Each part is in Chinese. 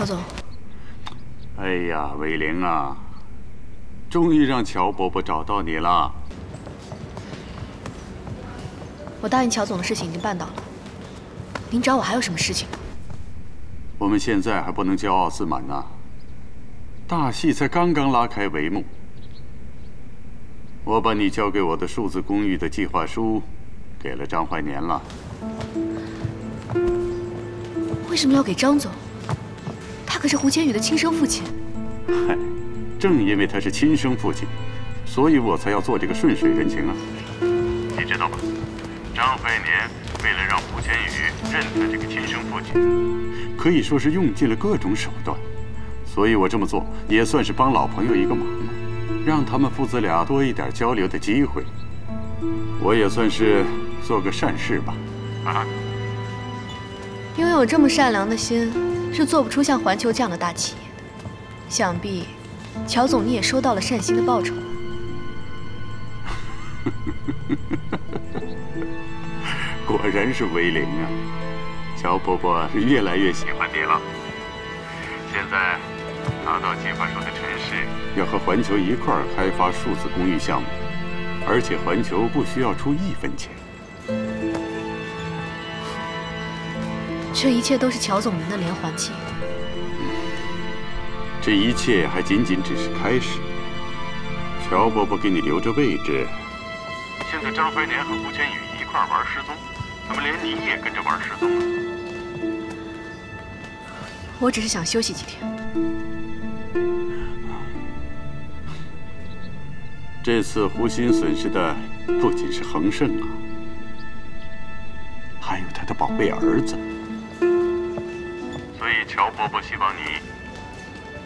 喂，乔总。哎呀，伟玲啊，终于让乔伯伯找到你了。我答应乔总的事情已经办到了。您找我还有什么事情？我们现在还不能骄傲自满呢。大戏才刚刚拉开帷幕。我把你交给我的数字公寓的计划书，给了张怀年了。为什么要给张总？他可是胡千羽的亲生父亲。嗨，正因为他是亲生父亲，所以我才要做这个顺水人情啊。你知道吗？张怀年为了让胡千羽认他这个亲生父亲，可以说是用尽了各种手段。所以我这么做也算是帮老朋友一个忙嘛，让他们父子俩多一点交流的机会。我也算是做个善事吧。啊。拥有这么善良的心，是做不出像环球这样的大企业。想必，乔总你也收到了善心的报酬吧？果然是威灵啊！乔伯伯是越来越喜欢你了。现在拿到计划书的陈氏要和环球一块儿开发数字公寓项目，而且环球不需要出一分钱。这一切都是乔总您的连环计。这一切还仅仅只是开始。乔伯伯给你留着位置。现在张怀年和胡千羽一块玩失踪，怎么连你也跟着玩失踪了？我只是想休息几天。这次胡鑫损失的不仅是恒盛啊，还有他的宝贝儿子。伯伯希望你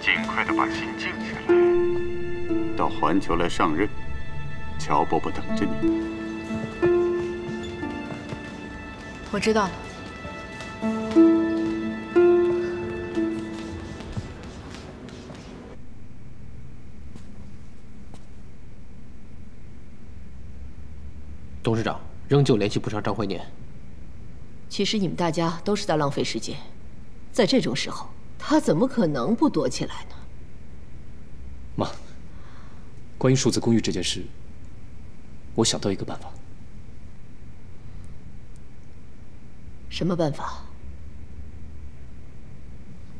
尽快的把心静下来，到环球来上任。乔伯伯等着你。我知道了。董事长仍旧联系不上张怀念。其实你们大家都是在浪费时间，在这种时候，他怎么可能不躲起来呢？妈，关于数字公寓这件事，我想到一个办法。什么办法？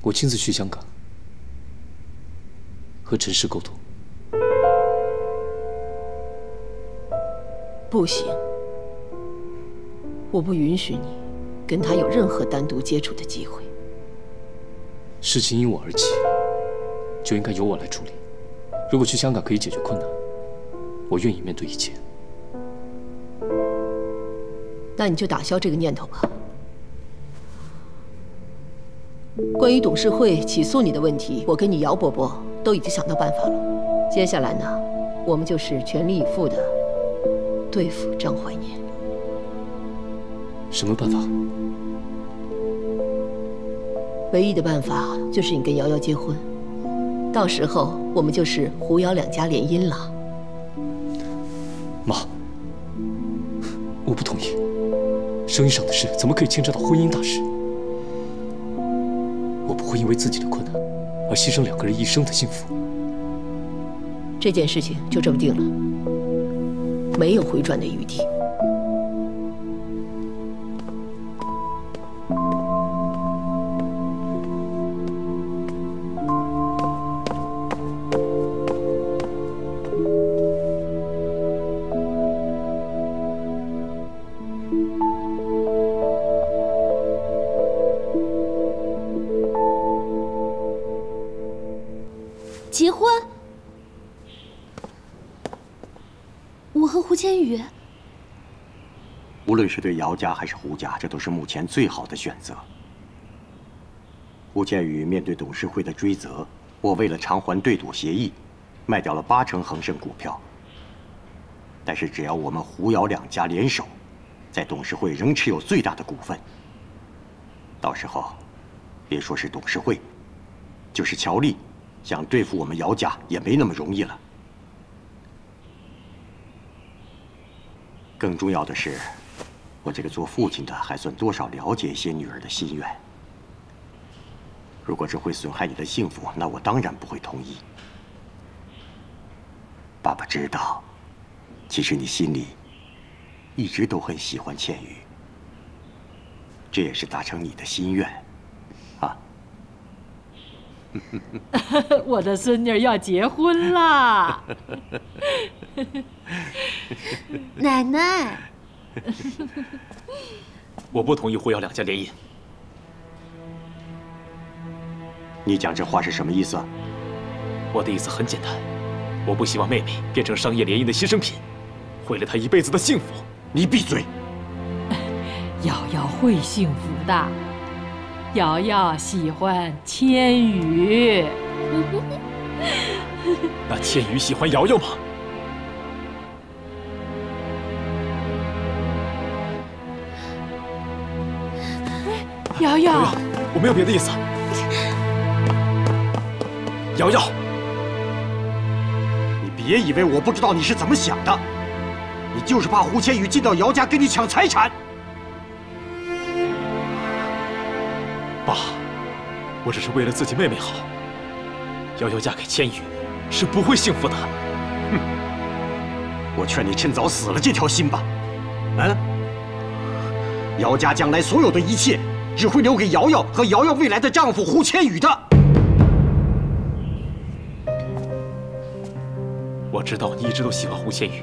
我亲自去香港和陈氏沟通。不行，我不允许你跟他有任何单独接触的机会。事情因我而起，就应该由我来处理。如果去香港可以解决困难，我愿意面对一切。那你就打消这个念头吧。关于董事会起诉你的问题，我跟你姚伯伯都已经想到办法了。接下来呢，我们就是全力以赴的。对付张怀念，什么办法？唯一的办法就是你跟瑶瑶结婚，到时候我们就是胡瑶两家联姻了。妈，我不同意，生意上的事怎么可以牵扯到婚姻大事？我不会因为自己的困难而牺牲两个人一生的幸福。这件事情就这么定了。没有回转的余地。我和胡千羽无论是对姚家还是胡家，这都是目前最好的选择。胡建宇面对董事会的追责，我为了偿还对赌协议，卖掉了八成恒盛股票。但是只要我们胡姚两家联手，在董事会仍持有最大的股份，到时候，别说是董事会，就是乔丽，想对付我们姚家也没那么容易了。更重要的是。我这个做父亲的还算多少了解一些女儿的心愿。如果这会损害你的幸福，那我当然不会同意。爸爸知道，其实你心里一直都很喜欢倩玉，这也是达成你的心愿，我的孙女要结婚啦！奶奶，我不同意胡瑶两家联姻。你讲这话是什么意思？我的意思很简单，我不希望妹妹变成商业联姻的牺牲品，毁了她一辈子的幸福。你闭嘴！瑶瑶会幸福的。瑶瑶喜欢千羽，那千羽喜欢瑶瑶吗？瑶瑶，我没有别的意思。瑶瑶，你别以为我不知道你是怎么想的，你就是怕胡千羽进到姚家跟你抢财产。我只是为了自己妹妹好。瑶瑶嫁给千羽是不会幸福的。哼！我劝你趁早死了这条心吧。嗯？姚家将来所有的一切，只会留给瑶瑶和瑶瑶未来的丈夫胡千羽的。我知道你一直都喜欢胡千羽，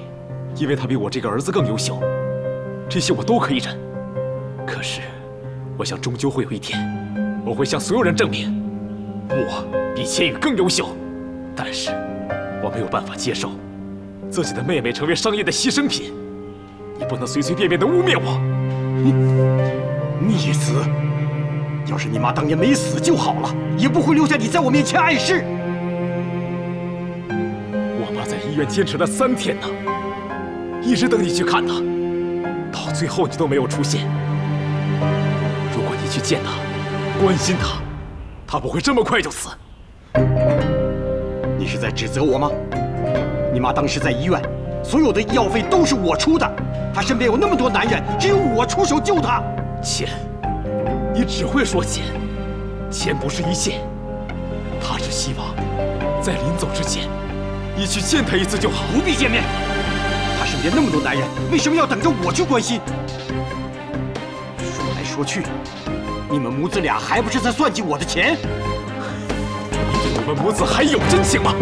因为他比我这个儿子更优秀，这些我都可以忍。可是，我想终究会有一天，我会向所有人证明，我比千羽更优秀。但是，我没有办法接受自己的妹妹成为商业的牺牲品。你不能随随便便的污蔑我！你逆子！要是你妈当年没死就好了，也不会留下你在我面前碍事。我妈在医院坚持了三天呢，一直等你去看她，到最后你都没有出现。如果你去见她，关心他，他不会这么快就死。你是在指责我吗？你妈当时在医院，所有的医药费都是我出的，她身边有那么多男人，只有我出手救她。钱，你只会说钱，钱不是一切。他只希望在临走之前。你去见他一次就好，不必见面。他身边那么多男人，为什么要等着我去关心？说来说去，你们母子俩还不是在算计我的钱？你对我们母子还有真情吗？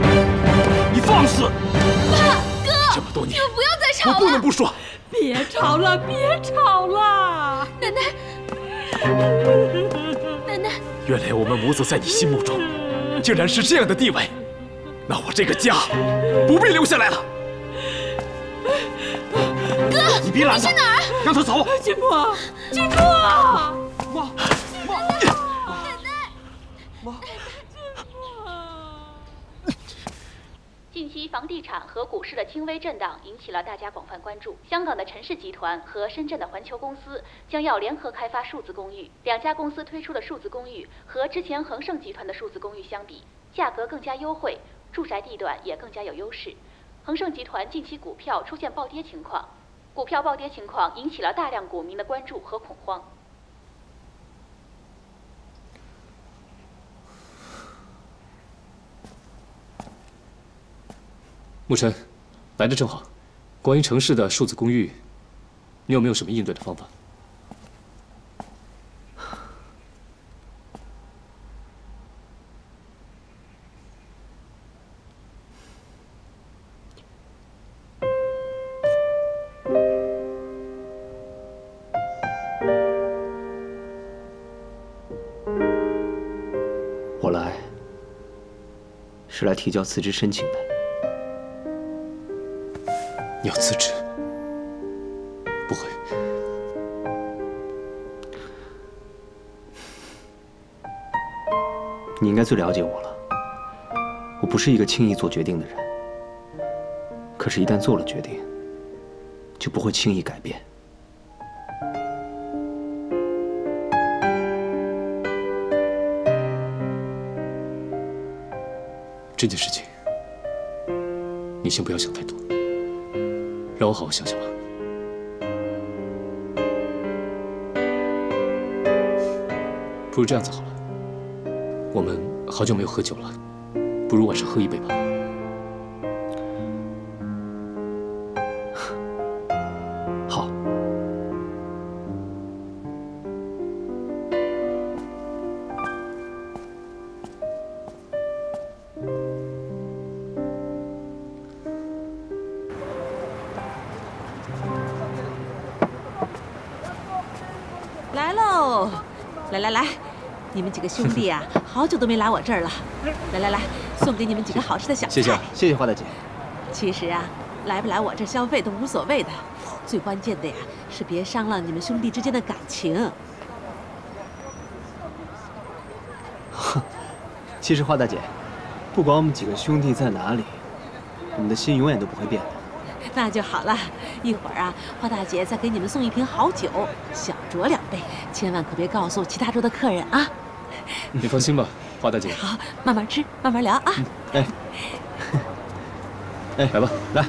你放肆！爸，哥，这么多年，你们不要再吵了。我不能不说。别吵了，别吵了，奶奶，奶奶。原来我们母子在你心目中，竟然是这样的地位。那我这个家不必留下来了。哥，你别拦他，让他走。金波，金波，妈，妈，奶奶，妈，金波。近期房地产和股市的轻微震荡引起了大家广泛关注。香港的陈氏集团和深圳的环球公司将要联合开发数字公寓，两家公司推出的数字公寓和之前恒盛集团的数字公寓相比，价格更加优惠。住宅地段也更加有优势。恒盛集团近期股票出现暴跌情况，股票暴跌情况引起了大量股民的关注和恐慌。沐晨，来的正好。关于城市的数字公寓，你有没有什么应对的方法？我来是来提交辞职申请的。你要辞职？不会。你应该最了解我了。我不是一个轻易做决定的人。可是，一旦做了决定，就不会轻易改变。这件事情，你先不要想太多，让我好好想想吧。不如这样子好了，我们好久没有喝酒了，不如晚上喝一杯吧。几个兄弟啊，好久都没来我这儿了。来来来，送给你们几个好吃的小菜。谢谢，谢谢花大姐。其实啊，来不来我这儿消费都无所谓的，最关键的呀是别伤了你们兄弟之间的感情。哼 其实花大姐，不管我们几个兄弟在哪里，我们的心永远都不会变的。那就好了，一会儿啊，花大姐再给你们送一瓶好酒，小酌两杯，千万可别告诉其他桌的客人啊。你放心吧，花大姐。好，慢慢吃，慢慢聊啊。哎，哎，来吧，来。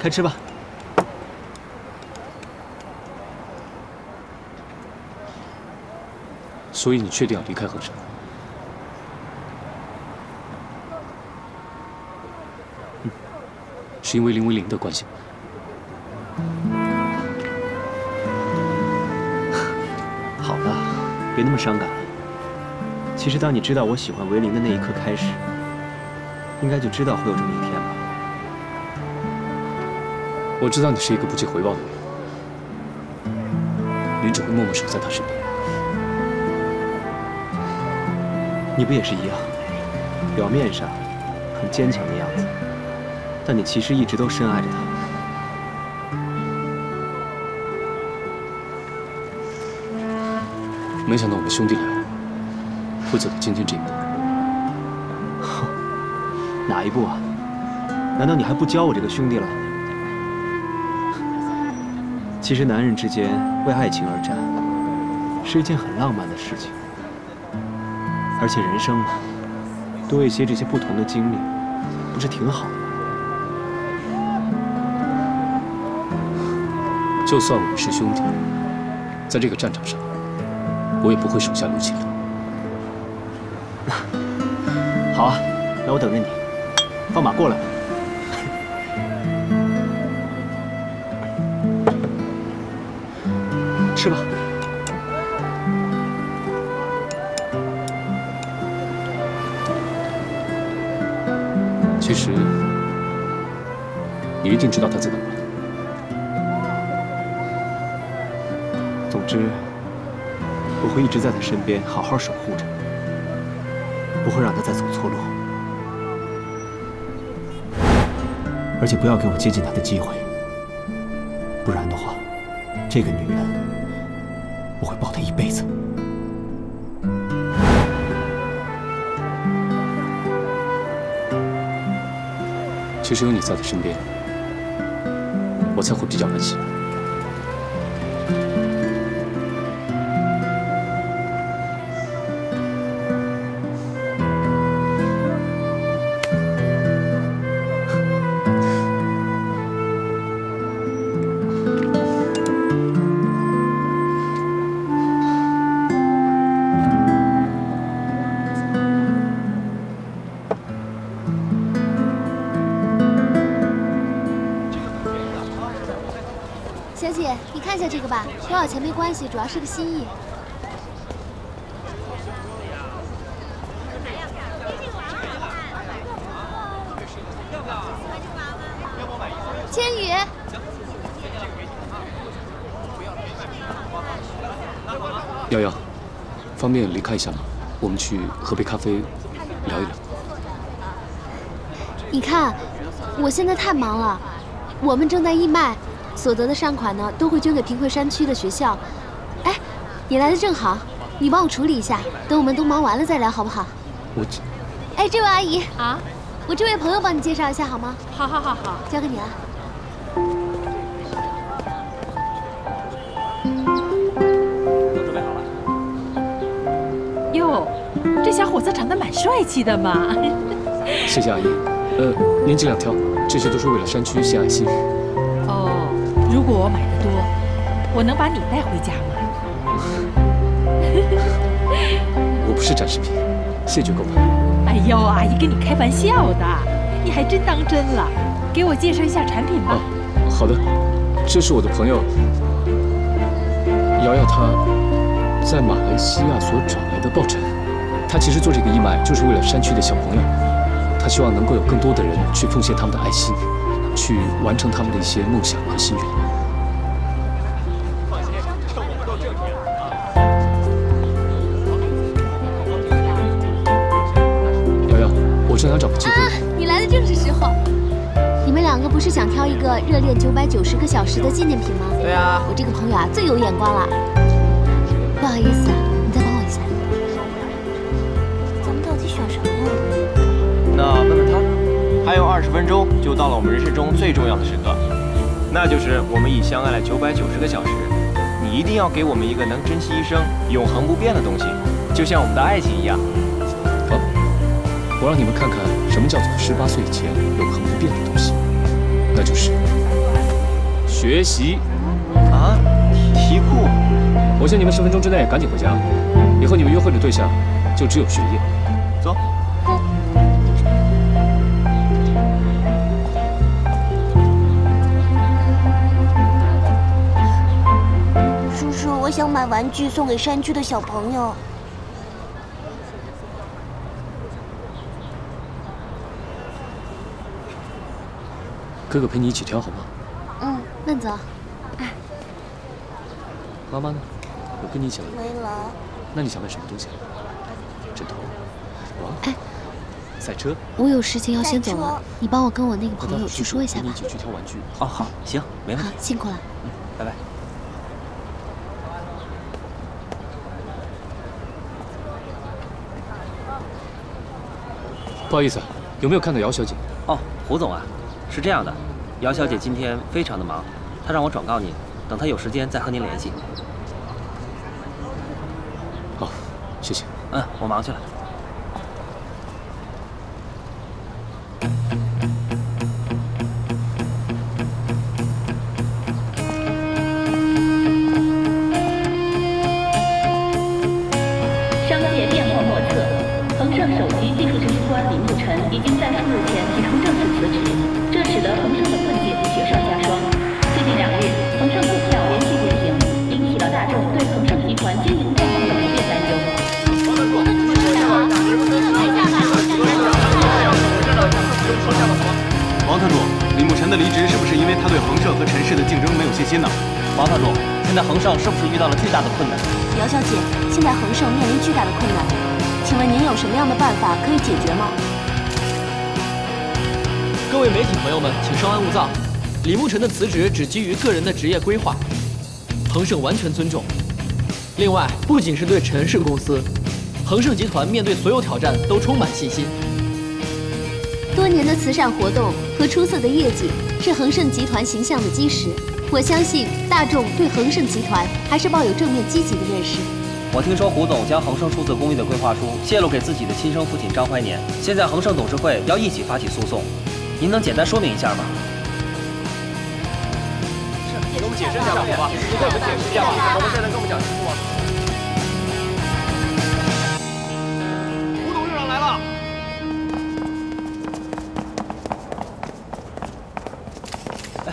开吃吧。所以你确定要离开衡山？嗯，是因为林威林的关系吗？别那么伤感了。其实，当你知道我喜欢维林的那一刻开始，应该就知道会有这么一天吧。我知道你是一个不计回报的人，你只会默默守在他身边。你不也是一样？表面上很坚强的样子，但你其实一直都深爱着他。没想到我们兄弟俩会走到今天这一步。哪一步啊？难道你还不教我这个兄弟了？其实男人之间为爱情而战，是一件很浪漫的事情。而且人生嘛，多一些这些不同的经历，不是挺好的吗？就算我们是兄弟，在这个战场上，我也不会手下留情的。好啊，那我等着你，放马过来。吃吧。其实，你一定知道他在哪吧？总之，我会一直在他身边，好好守护着，不会让他再走错路，而且不要给我接近他的机会，不然的话，这个女人，我会抱她一辈子。其实有你在他身边，我才会比较安心。主要是个心意。千羽，瑶瑶，方便离开一下吗？我们去喝杯咖啡，聊一聊。你看，我现在太忙了，我们正在义卖，所得的善款呢都会捐给贫困山区的学校。哎，你来的正好，你帮我处理一下，等我们都忙完了再聊，好不好？我这，哎，这位阿姨啊，我这位朋友帮你介绍一下好吗？好好好好，交给你了。都准备好了。哟，这小伙子长得蛮帅气的嘛。谢谢阿姨。呃，您尽量挑，这些都是为了山区献爱心。哦，如果我买的多，我能把你带回家是展示品，谢就够了。哎呦，阿姨跟你开玩笑的，你还真当真了。给我介绍一下产品吧。好的，这是我的朋友瑶瑶，她在马来西亚所找来的抱枕。她其实做这个义卖，就是为了山区的小朋友。她希望能够有更多的人去奉献他们的爱心，去完成他们的一些梦想和心愿。你们两个不是想挑一个热恋九百九十个小时的纪念品吗？对啊。我这个朋友啊，最有眼光了。不好意思，你再帮我一下。咱们到底选什么呀？那问问他。还有二十分钟就到了我们人生中最重要的时刻，那就是我们已相爱了九百九十个小时。你一定要给我们一个能珍惜一生、永恒不变的东西，就像我们的爱情一样。好，我让你们看看什么叫做十八岁以前永恒不变的东西，那就是学习。啊，题库。我限你们十分钟之内赶紧回家，以后你们约会的对象就只有学业。走。叔叔，我想买玩具送给山区的小朋友。哥哥陪你一起挑好吗？嗯，慢走。哎妈妈呢？我跟你一起来。没来。那你想买什么东西？枕头？王？哎，赛车？我有事情要先走了，你帮我跟我那个朋友去说一下吧。你一起去挑玩具。哦，好，行，没问题。好，辛苦了。嗯，拜拜。不好意思，有没有看到姚小姐？哦，胡总啊，是这样的，姚小姐今天非常的忙，她让我转告您，等她有时间再和您联系。好，谢谢。嗯，我忙去了。李慕辰的辞职只基于个人的职业规划，恒盛完全尊重。另外，不仅是对陈氏公司，恒盛集团面对所有挑战都充满信心。多年的慈善活动和出色的业绩是恒盛集团形象的基石。我相信大众对恒盛集团还是抱有正面积极的认识。我听说胡总将恒盛数字公寓的规划书泄露给自己的亲生父亲张怀年，现在恒盛董事会要一起发起诉讼，您能简单说明一下吗？们解释一下吧，好吧？你给我们解释一下吧，我们现在跟我们讲清楚啊。胡董事长来了。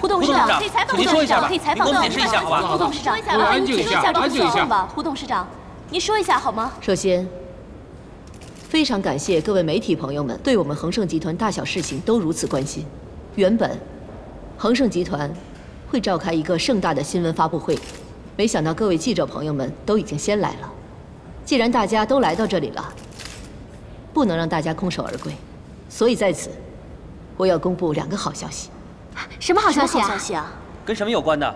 胡董事长，可以采访您说一下吧，可以采访您给我们解释一下好吧？胡董事长，安静一下，安静一下吧，胡董事长，您说一下好吗？首先，非常感谢各位媒体朋友们对我们恒盛集团大小事情都如此关心。原本，恒盛集团会召开一个盛大的新闻发布会，没想到各位记者朋友们都已经先来了。既然大家都来到这里了，不能让大家空手而归，所以在此，我要公布两个好消息。什么好消息啊？好消息啊！跟什么有关的？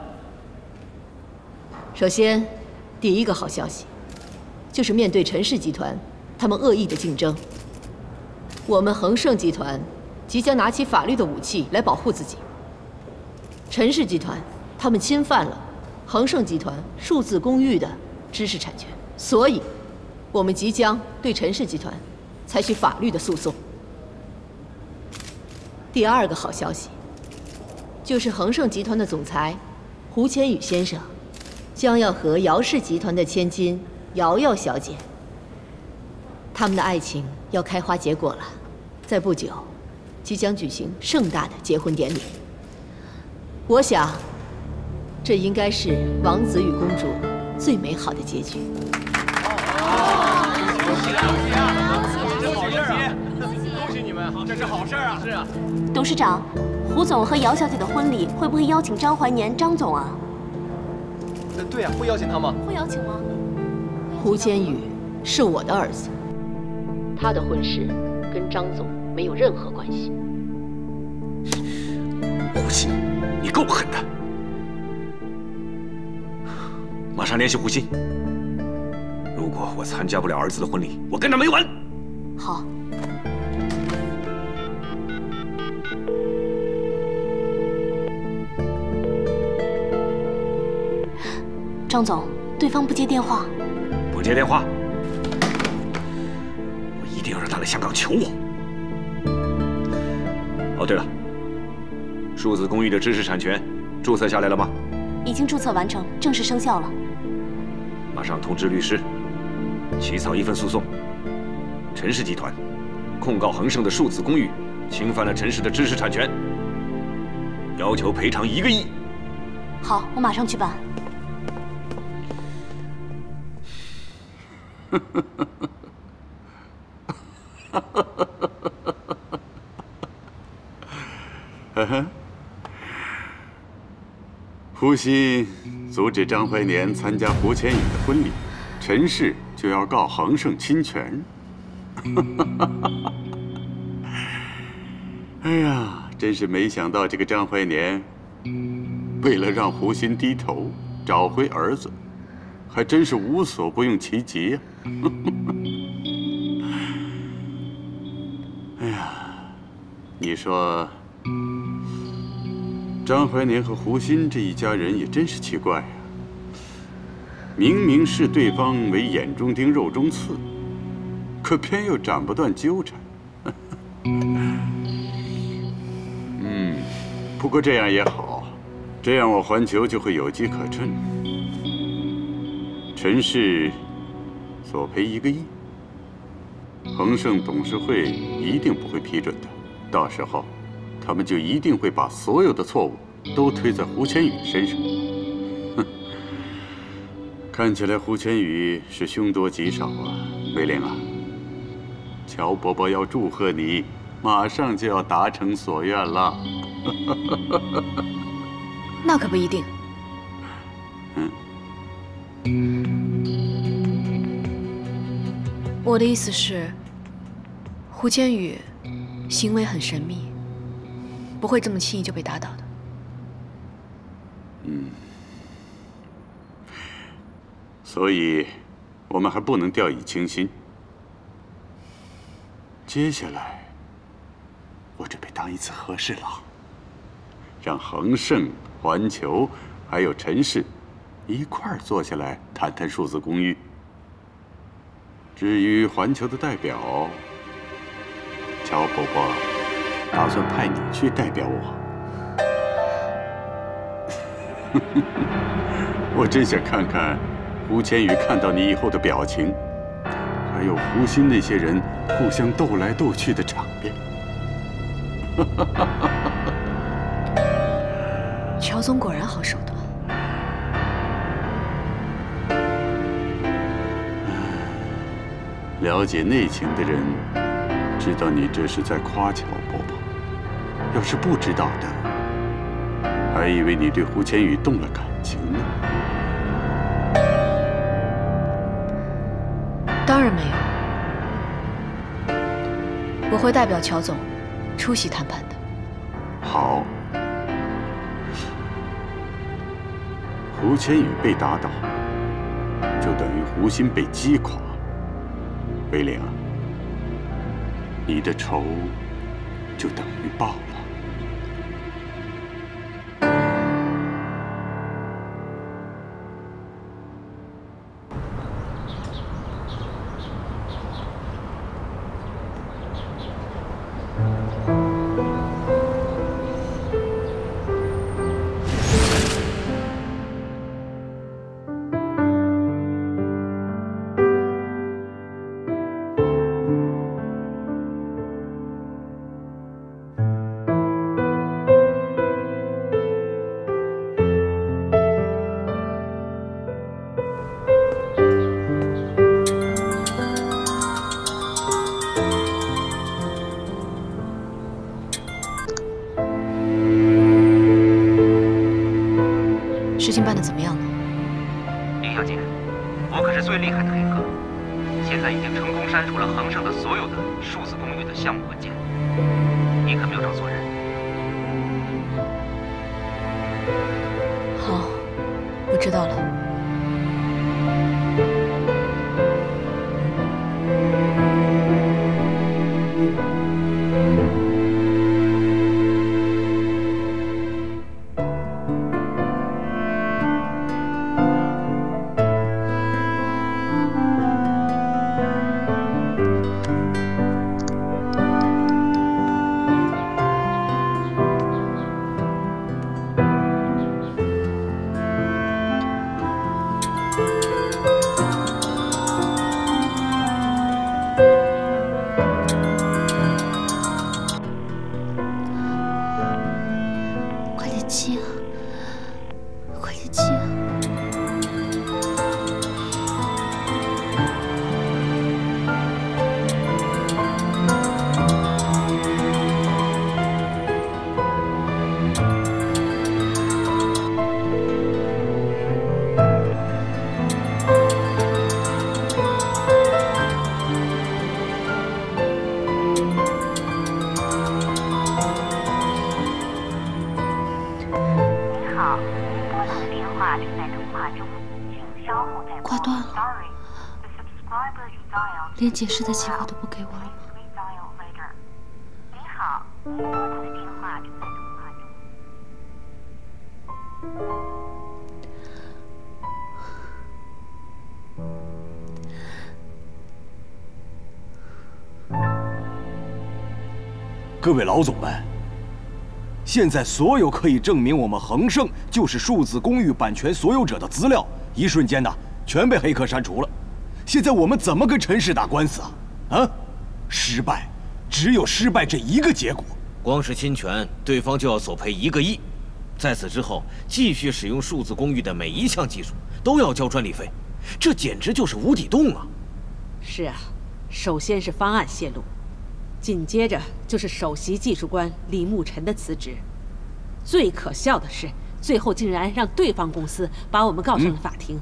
首先，第一个好消息，就是面对陈氏集团他们恶意的竞争，我们恒盛集团即将拿起法律的武器来保护自己。陈氏集团他们侵犯了恒盛集团数字公寓的知识产权，所以，我们即将对陈氏集团采取法律的诉讼。第二个好消息。就是恒盛集团的总裁胡千羽先生将要和姚氏集团的千金瑶瑶小姐，他们的爱情要开花结果了，在不久，即将举行盛大的结婚典礼。我想，这应该是王子与公主最美好的结局。恭喜啊！恭喜啊！这是好事啊！恭喜你们，这是好事啊！是啊。董事长，胡总和姚小姐的婚礼会不会邀请张怀年、张总啊？呃，对啊，会邀请他吗？会邀请吗？胡千羽是我的儿子，他的婚事跟张总没有任何关系。胡鑫，你够狠的！马上联系胡鑫。如果我参加不了儿子的婚礼，我跟他没完。好。张总，对方不接电话。不接电话，我一定要让他来香港求我。哦，对了，数字公寓的知识产权注册下来了吗？已经注册完成，正式生效了。马上通知律师，起草一份诉讼。陈氏集团控告恒盛的数字公寓侵犯了陈氏的知识产权，要求赔偿一个亿。好，我马上去办。呵 呵，胡鑫阻止张怀年参加胡千羽的婚礼，陈氏就要告恒盛侵权。哎呀，真是没想到这个张怀年，为了让胡鑫低头找回儿子，还真是无所不用其极呀！哎呀，你说。张怀年和胡鑫这一家人也真是奇怪呀！明明视对方为眼中钉、肉中刺，可偏又斩不断纠缠。嗯，不过这样也好，这样我环球就会有机可乘。陈氏索赔一个亿，恒盛董事会一定不会批准的，到时候。他们就一定会把所有的错误都推在胡千羽身上。哼，看起来胡千羽是凶多吉少啊，威廉啊。乔伯伯要祝贺你，马上就要达成所愿了。那可不一定。嗯，我的意思是，胡千羽行为很神秘。不会这么轻易就被打倒的。嗯，所以，我们还不能掉以轻心。接下来，我准备当一次和事佬，让恒盛、环球还有陈氏一块儿坐下来谈谈数字公寓。至于环球的代表，乔伯伯。打算派你去代表我，我真想看看胡千羽看到你以后的表情，还有胡鑫那些人互相斗来斗去的场面。乔总果然好手段。了解内情的人知道你这是在夸乔伯伯。要是不知道的，还以为你对胡千羽动了感情呢。当然没有，我会代表乔总出席谈判的。好，胡千羽被打倒，就等于胡鑫被击垮。威廉，你的仇就等于报。了。情办得怎么样了？林小姐，我可是最厉害的黑客，现在已经成功删除了恒盛的所有的数字公寓的项目文件，你可没有找错人。好，我知道了。连解释的机会都不给我了吗？redial later。您好，您拨打的电话正在通话中。各位老总们，现在所有可以证明我们恒盛就是数字公寓版权所有者的资料，一瞬间呢，全被黑客删除了。现在我们怎么跟陈氏打官司啊？啊，失败，只有失败这一个结果。光是侵权，对方就要索赔一个亿。在此之后，继续使用数字公寓的每一项技术都要交专利费，这简直就是无底洞啊！是啊，首先是方案泄露，紧接着就是首席技术官李慕辰的辞职。最可笑的是，最后竟然让对方公司把我们告上了法庭。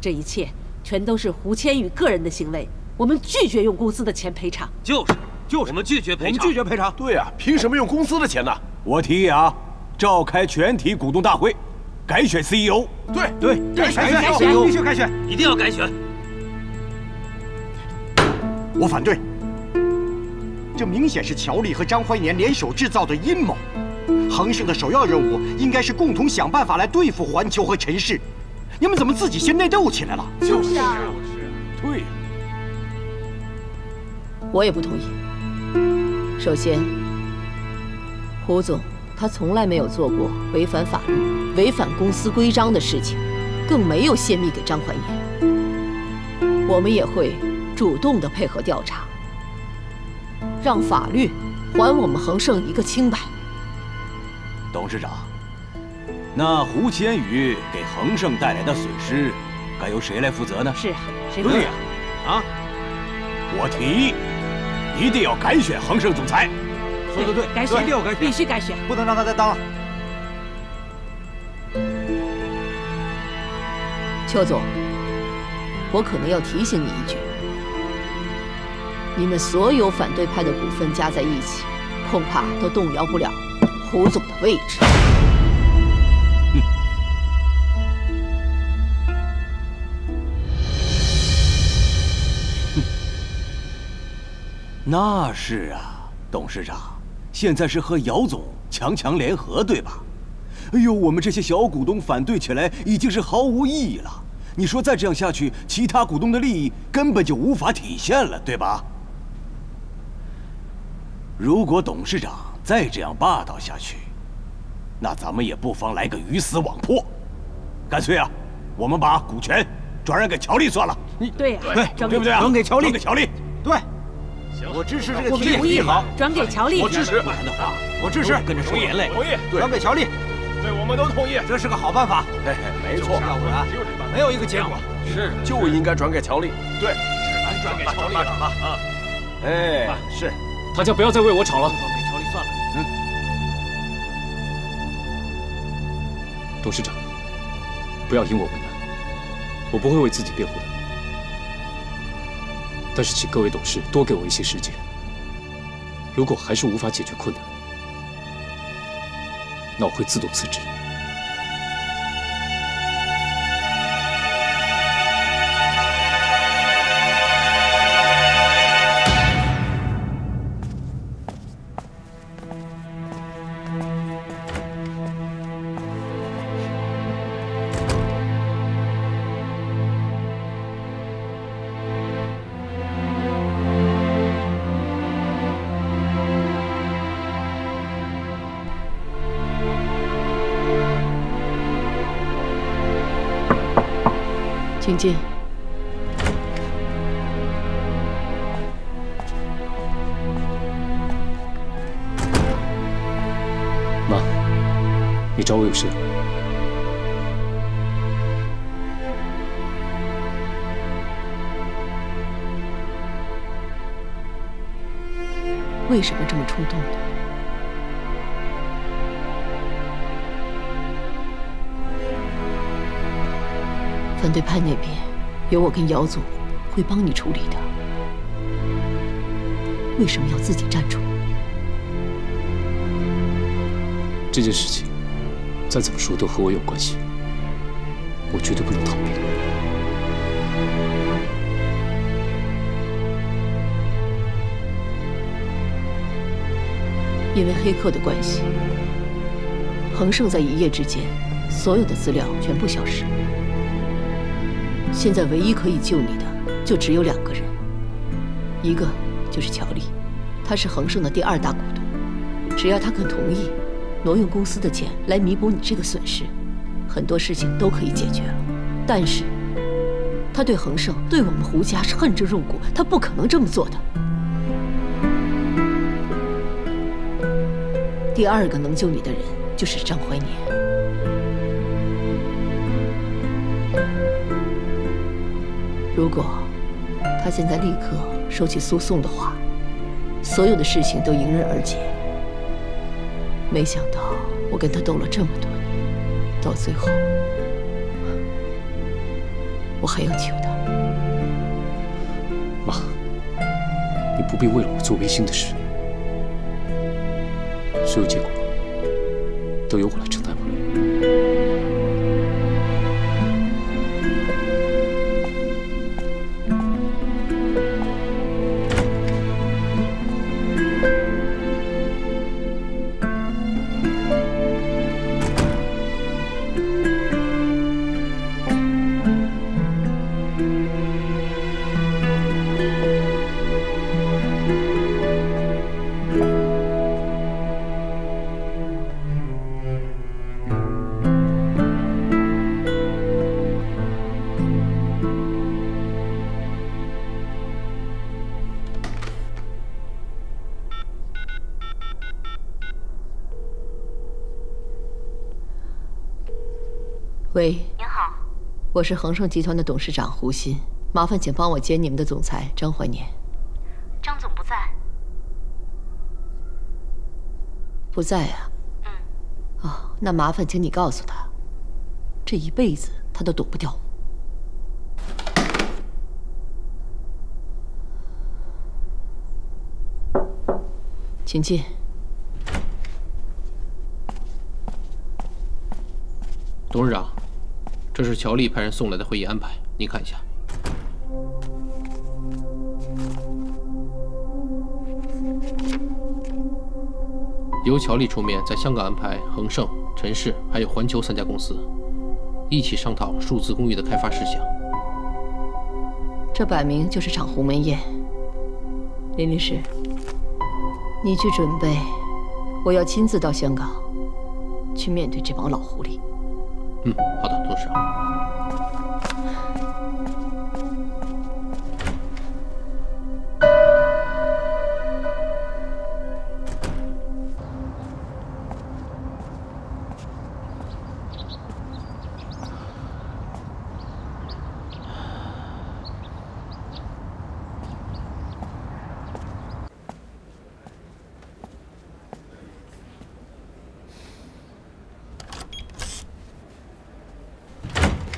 这一切全都是胡千羽个人的行为，我们拒绝用公司的钱赔偿。就是就是，我们拒绝赔偿，我们拒绝赔偿。对呀、凭什么用公司的钱呢？我提议啊，召开全体股东大会，改选 CEO。对对，改选 CEO，必须改选，一定要改选。我反对，这明显是乔丽和张怀年联手制造的阴谋。恒盛的首要任务应该是共同想办法来对付环球和陈氏，你们怎么自己先内斗起来了？就是啊，对。我也不同意。首先，胡总他从来没有做过违反法律、违反公司规章的事情，更没有泄密给张怀年。我们也会主动的配合调查，让法律还我们恒盛一个清白。董事长，那胡千羽给恒盛带来的损失，该由谁来负责呢？是啊，谁对呀、啊，我提议，一定要改选恒盛总裁。说的对，改选，必须改选，不能让他再当了。邱总，我可能要提醒你一句：你们所有反对派的股份加在一起，恐怕都动摇不了胡总的位置。那是啊，董事长，现在是和姚总强强联合，对吧？哎呦，我们这些小股东反对起来已经是毫无意义了。你说再这样下去，其他股东的利益根本就无法体现了，对吧？如果董事长再这样霸道下去，那咱们也不妨来个鱼死网破。干脆啊，我们把股权转让给乔丽算了。你对呀、对，对不对啊？转给乔丽，转给乔丽。对，我支持这个我们同意提议好，转给乔丽。我支持。不然的话，我支持，跟着说眼泪。同意，转给乔丽。对，我们都同意，这是个好办法。嘿嘿，没错，要不然没有一个结果。是，就应该转给乔丽。对，只能 转给乔丽了 啊！哎，是，大家不要再为我吵了。给乔丽算了。董事长，不要因我为难，我不会为自己辩护的。但是，请各位董事多给我一些时间。如果还是无法解决困难，那我会自动辞职。请进。妈，你找我有事？为什么这么冲动呢？反对派那边有我跟姚总会帮你处理的，为什么要自己站出来？这件事情再怎么说都和我有关系，我绝对不能逃避。因为黑客的关系，恒盛在一夜之间所有的资料全部消失。现在唯一可以救你的，就只有两个人，一个就是乔丽，他是恒盛的第二大股东，只要他肯同意挪用公司的钱来弥补你这个损失，很多事情都可以解决了。但是，他对恒盛、对我们胡家是恨之入骨，他不可能这么做的。第二个能救你的人就是张怀年。如果他现在立刻收起诉讼的话，所有的事情都迎刃而解。没想到我跟他斗了这么多年，到最后我还要求他。妈，你不必为了我做违心的事，所有结果都由我来承担喂，您好，我是恒盛集团的董事长胡鑫，麻烦请帮我接你们的总裁张怀年。张总不在。不在啊？嗯。哦，那麻烦请你告诉他，这一辈子他都躲不掉我。请进。董事长，这是乔丽派人送来的会议安排，你看一下。由乔丽出面，在香港安排恒盛、陈氏还有环球三家公司，一起商讨数字公寓的开发事项。这摆明就是场鸿门宴。林律师，你去准备，我要亲自到香港，去面对这帮老狐狸。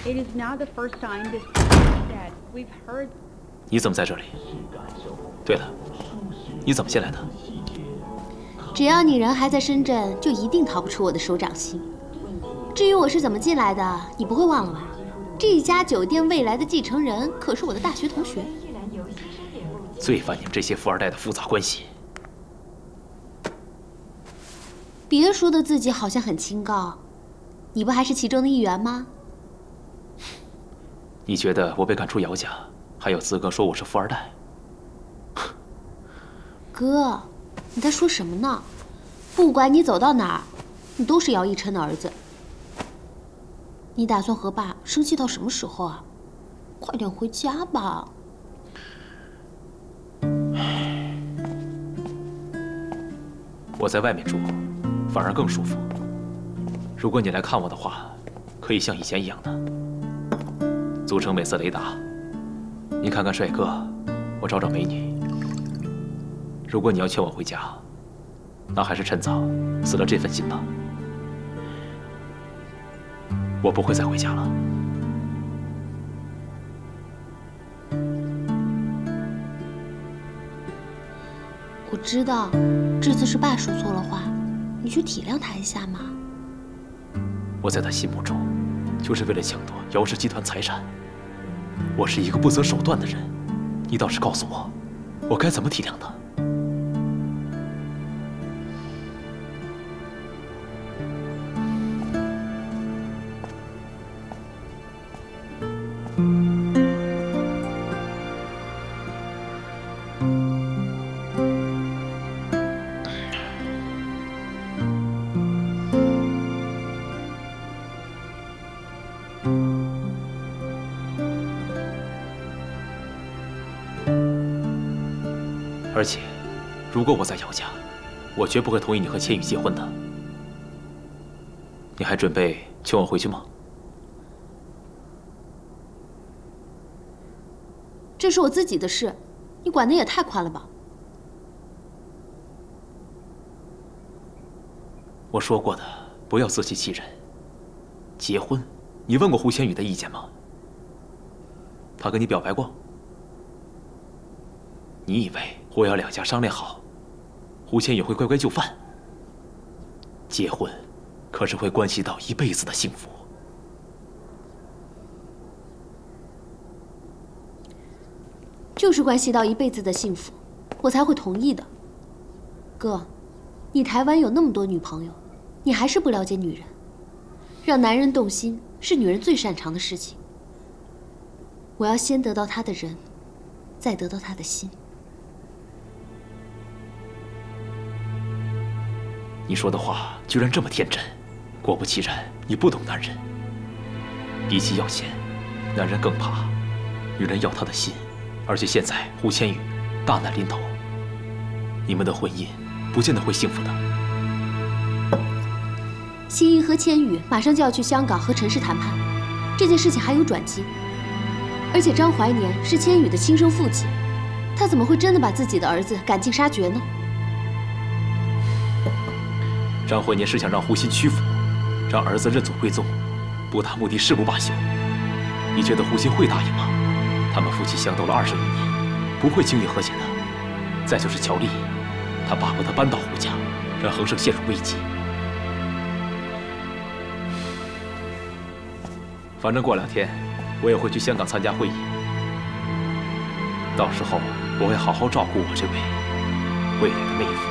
It is not the first time this is said. We've heard 你怎么在这里？对了，你怎么进来的？只要你人还在深圳，就一定逃不出我的手掌心。至于我是怎么进来的，你不会忘了吧？这家酒店未来的继承人可是我的大学同学。最烦你们这些富二代的复杂关系。别说的自己好像很清高，你不还是其中的一员吗？你觉得我被赶出姚家，还有资格说我是富二代？哥，你在说什么呢？不管你走到哪儿，你都是姚逸琛的儿子。你打算和爸生气到什么时候啊？快点回家吧。我在外面住，反而更舒服。如果你来看我的话，可以像以前一样的，组成美色雷达。你看看帅哥，我找找美女。如果你要劝我回家，那还是趁早死了这份心吧。我不会再回家了。我知道，这次是爸说错了话，你去体谅他一下嘛。我在他心目中，就是为了抢夺姚氏集团财产。我是一个不择手段的人，你倒是告诉我，我该怎么体谅他？果我在姚家，我绝不会同意你和千羽结婚的。你还准备劝我回去吗？这是我自己的事，你管的也太宽了吧？我说过的，不要自欺欺人。结婚，你问过胡千羽的意见吗？他跟你表白过？你以为我要两家商量好，胡倩也会乖乖就范？结婚，可是会关系到一辈子的幸福。就是关系到一辈子的幸福，我才会同意的。哥，你台湾有那么多女朋友，你还是不了解女人。让男人动心是女人最擅长的事情。我要先得到他的人，再得到他的心。你说的话居然这么天真，果不其然，你不懂男人。比起要钱，男人更怕女人要他的心。而且现在胡千羽大难临头，你们的婚姻不见得会幸福的。新一和千羽马上就要去香港和陈氏谈判，这件事情还有转机。而且张怀年是千羽的亲生父亲，他怎么会真的把自己的儿子赶尽杀绝呢？张怀年是想让胡鑫屈服，让儿子认祖归宗，不达目的誓不罢休。你觉得胡鑫会答应吗？他们夫妻相斗了二十余年，不会轻易和解的。再就是乔丽，他巴不得扳倒胡家，让恒盛陷入危机。反正过两天，我也会去香港参加会议，到时候我会好好照顾我这位未来的妹夫。